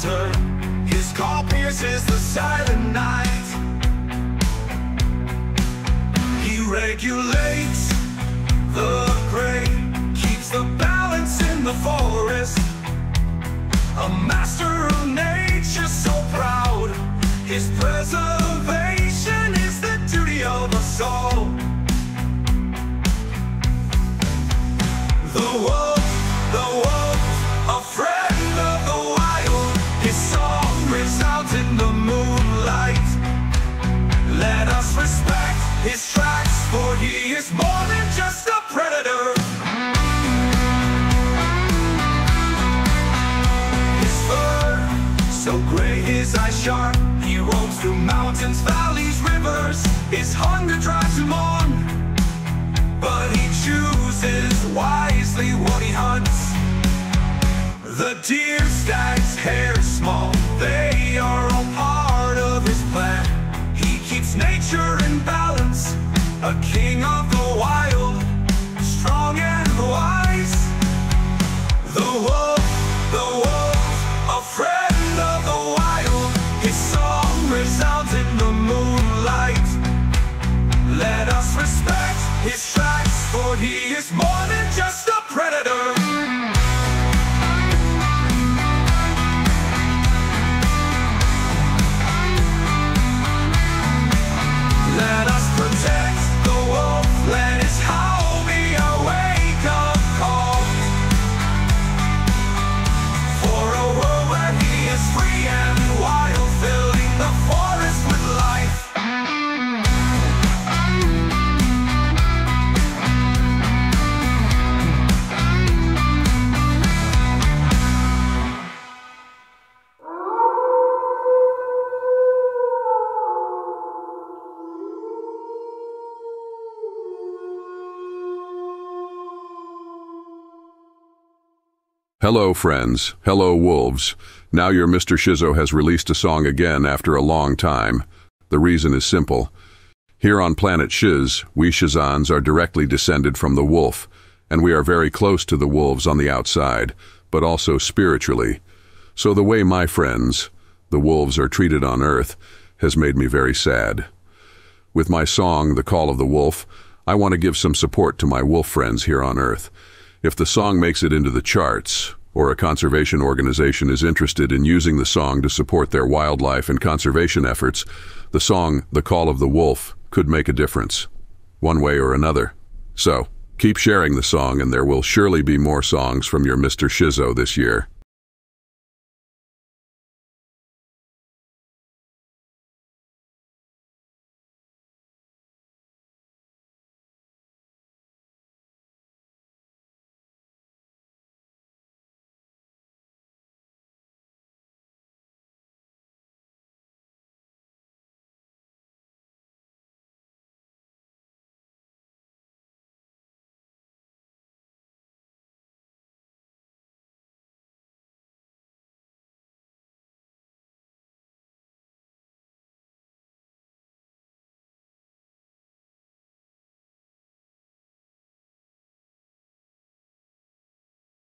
hunter. His call pierces the silent night. He regulates the prey, keeps the balance in the forest. A master of nature so proud. His preservation is more than just a predator. His fur, so gray, his eyes sharp. He roams through mountains, valleys, rivers. His hunger drives him on. But he chooses wisely what he hunts. The deer stags hare small, they for he is more than just a predator. Hello, friends. Hello, wolves. Now your Mr. SHizzzo has released a song again after a long time. The reason is simple. Here on planet SHizzz, we SHizzzans are directly descended from the wolf, and we are very close to the wolves on the outside, but also spiritually. So the way my friends, the wolves, are treated on Earth has made me very sad. With my song, The Call of the Wolf, I want to give some support to my wolf friends here on Earth. If the song makes it into the charts, or a conservation organization is interested in using the song to support their wildlife and conservation efforts, the song The Call of the Wolf could make a difference, one way or another. So, keep sharing the song and there will surely be more songs from your Mr. SHizzzo this year.